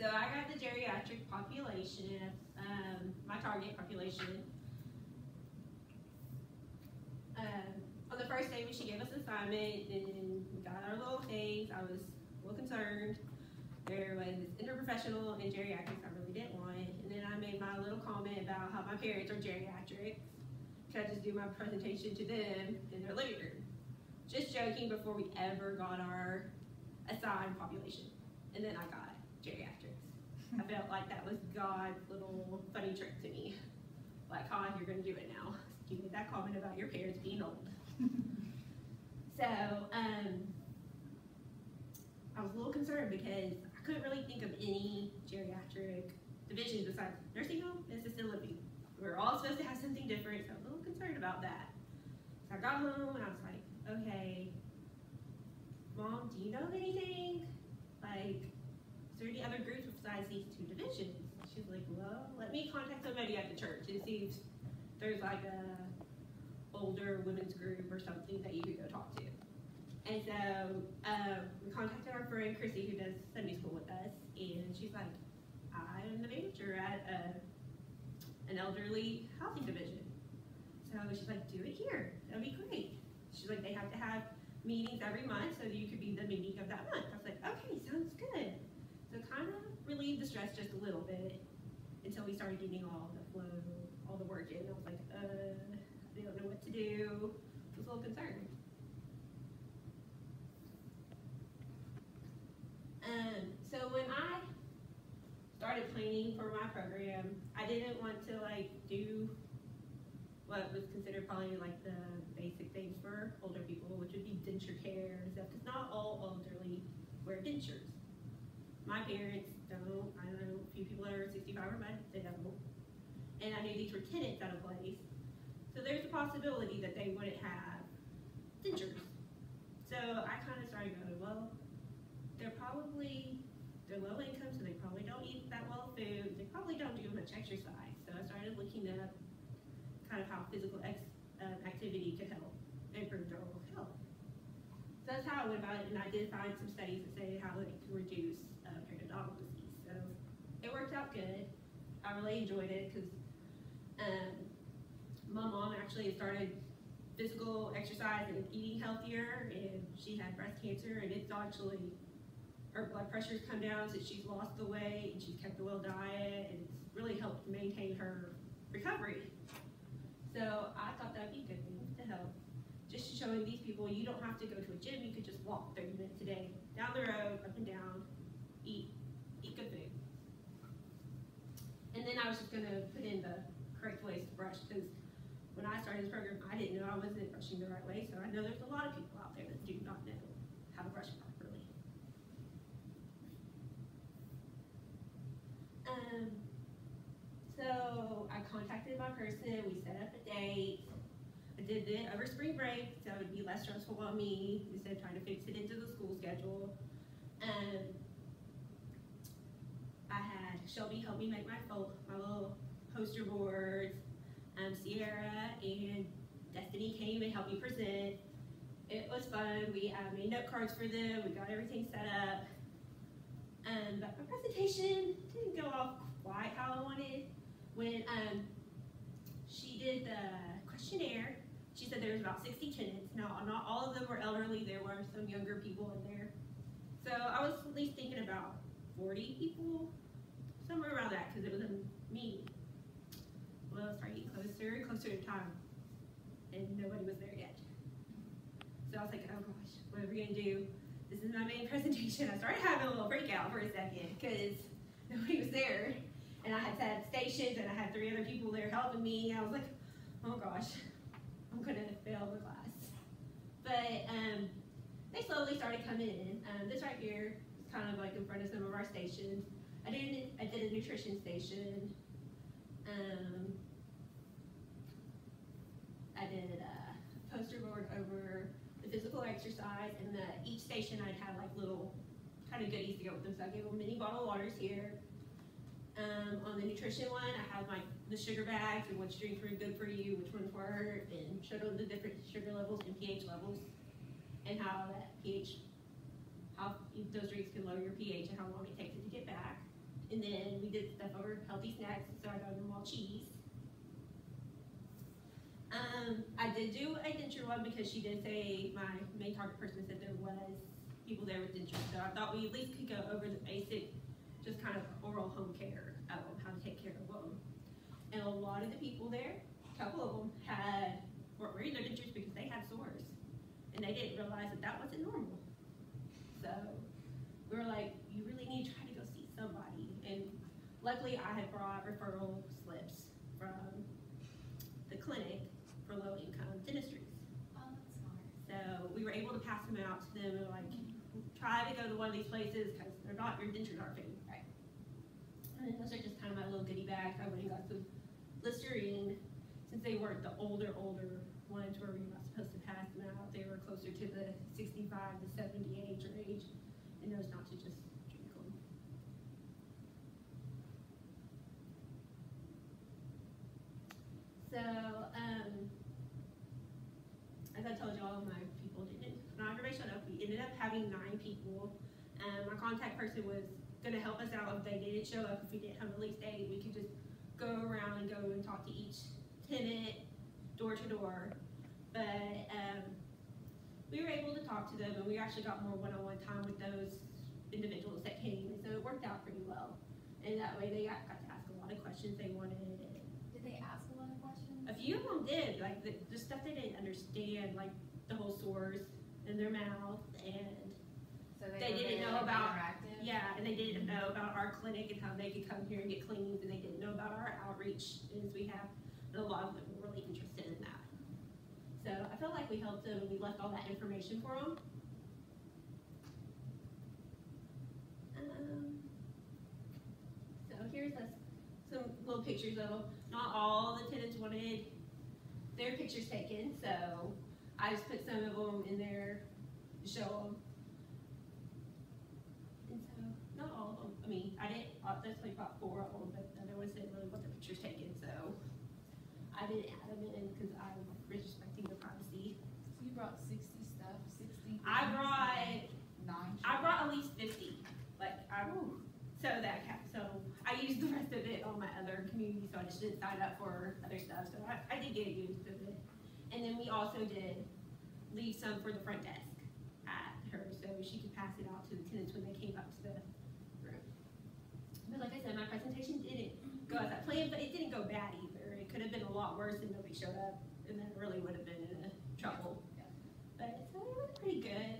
so I got the geriatric population, um, my target population. Um, on the first day when she gave us assignment and got our little things, I was a little concerned. There was interprofessional and geriatrics I really didn't want. And then I made my little comment about how my parents are geriatrics. Could I just do my presentation to them in their living room? Just joking before we ever got our assigned population. And then I got geriatrics. I felt like that was God's little funny trick to me. Like, Han, you're gonna do it now. You made that comment about your parents being old. so, um, I was a little concerned because I couldn't really think of any geriatric divisions besides nursing home and assisted living. We are all supposed to have something different, so I was a little concerned about that. So I got home and I was like, okay, mom, do you know of anything? Like, is there any other groups besides these two divisions? She's like, well, let me contact somebody at the church and see if there's like a older women's group or something that you could go talk to. And so um, we contacted our friend Chrissy who does Sunday school with us, and she's like, I'm the manager at uh, an elderly housing division. So she's like, do it here. That'd be great. She's like, they have to have meetings every month so you could be the meeting of that month. I was like, okay, sounds good. So kind of relieved the stress just a little bit until we started getting all the flow, all the work in. I was like, uh, I don't know what to do. I was a little concerned. Um, so when I started planning for my program, I didn't want to like do what was considered probably like the basic things for older people, which would be denture care and stuff, because not all elderly wear dentures. My parents don't, I know a few people that are 65 or don't. And I knew these were tenants out of place. So there's a possibility that they wouldn't have dentures. So I kind of started going, well, they're probably, they're low income, so they probably don't eat that well food. They probably don't do much exercise. So I started looking up kind of how physical ex, uh, activity could help improve their health. So that's how I went about it, and I did find some studies that say how it can reduce uh, periodontal disease. So it worked out good. I really enjoyed it because um, my mom actually started physical exercise and eating healthier, and she had breast cancer, and it's actually her blood pressure's come down since she's lost the weight, and she's kept a well diet, and it's really helped maintain her recovery. So I thought that'd be good thing to help. Just showing these people you don't have to go to a gym, you could just walk 30 minutes a day, down the road, up and down, eat, eat good food. And then I was just gonna put in the correct ways to brush because when I started this program, I didn't know I wasn't brushing the right way. So I know there's a lot of people out there that do not know how to brush properly. Um, so I contacted my person, we set up a date. I did it over spring break, so it would be less stressful on me instead of trying to fix it into the school schedule. Um, Shelby helped me make my, my little poster boards. Um, Sierra and Destiny came and helped me present. It was fun. We uh, made note cards for them. We got everything set up. Um, but my presentation didn't go off quite how I wanted. When um, she did the questionnaire, she said there was about 60 tenants. Now, not all of them were elderly. There were some younger people in there. So I was at least thinking about 40 people, somewhere around that, because it was a meeting. Well, it started getting closer closer to time, and nobody was there yet. So I was like, oh gosh, what are we gonna do? This is my main presentation. I started having a little freak out for a second because nobody was there. And I had set stations and I had three other people there helping me. I was like, oh gosh, I'm gonna fail the class. But um, they slowly started coming in. Um, this right here is kind of like in front of some of our stations. I did, I did a nutrition station. Um, I did a poster board over the physical exercise, and the, each station I'd have like little kind of goodies to go with them. So I gave them mini bottle waters here. Um, on the nutrition one, I have like the sugar bags and which drinks were good for you, which ones weren't, and showed them the different sugar levels and pH levels, and how that pH, how those drinks can lower your pH and how long it takes it to get back. And then we did stuff over healthy snacks, so I got them all cheese. Um, I did do a denture one because she did say, my main target person said there was people there with dentures, so I thought we at least could go over the basic, just kind of oral home care, of how to take care of them. And a lot of the people there, a couple of them had, weren't wearing their dentures because they had sores. And they didn't realize that that wasn't normal. So, we were like, you really need to try to go see somebody. And luckily, I had brought referral slips from the clinic for low income dentistries. Oh, that's smart. So we were able to pass them out to them and like, try to go to one of these places because they're not, your dentures aren't. Right. And those are just kind of my little goodie bags. I went and got some Listerine, since they weren't the older, older ones where we were not supposed to pass them out. They were closer to the sixty-five to seventy age range, and those not to just drink them. So, um, as I told you, all of my people didn't, up. We ended up having nine people. Um, my contact person was gonna help us out if they didn't show up, if we didn't have at least eight, we could just go around and go and talk to each tenant, door to door. But, um, we were able to talk to them and we actually got more one-on-one time with those individuals that came, and so it worked out pretty well. And that way they got, got to ask a lot of questions they wanted, Did they ask a lot of questions? a few of them did, like the, the stuff they didn't understand, like the whole sores in their mouth, and So they were didn't know about- yeah, and they didn't know about our clinic and how they could come here and get cleaned, and they didn't know about our outreach as we have. A lot of them were really interested in that. So I felt like we helped them, we left all that information for them. Um, so here's a, some little pictures of them. Not all the tenants wanted their pictures taken, so I just put some of them in there to show them. And so, not all of them, I mean, I didn't, that's like about four of them, but the other ones didn't really want their pictures taken, so I didn't add them in because I'm respecting their privacy. So you brought sixty stuff, sixty? I brought, Nine. I brought at least fifty, like, I, Ooh. so that cap, so I used the rest of it on my other community, so I just didn't sign up for other stuff, so I, I did get used to it. And then we also did leave some for the front desk at her so she could pass it out to the tenants when they came up to the room. But like I said, my presentation didn't go as I planned, but it didn't go bad either. It could have been a lot worse if nobody showed up, and then really would have been in trouble. Yeah. But so it was pretty good.